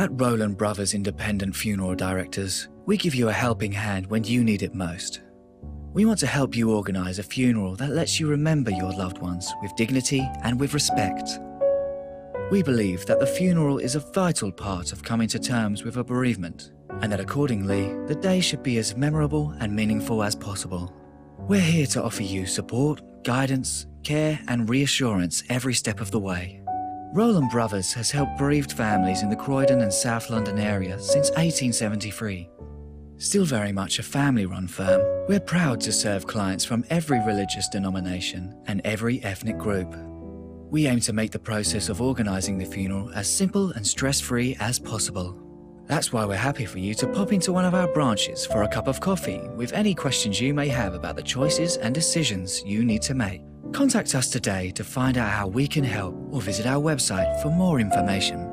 At Rowland Brothers Independent Funeral Directors, we give you a helping hand when you need it most. We want to help you organise a funeral that lets you remember your loved ones with dignity and with respect. We believe that the funeral is a vital part of coming to terms with a bereavement, and that accordingly, the day should be as memorable and meaningful as possible. We're here to offer you support, guidance, care, and reassurance every step of the way. Rowland Brothers has helped bereaved families in the Croydon and South London area since 1873. Still very much a family run firm, we're proud to serve clients from every religious denomination and every ethnic group. We aim to make the process of organising the funeral as simple and stress free as possible. That's why we're happy for you to pop into one of our branches for a cup of coffee with any questions you may have about the choices and decisions you need to make. Contact us today to find out how we can help or visit our website for more information.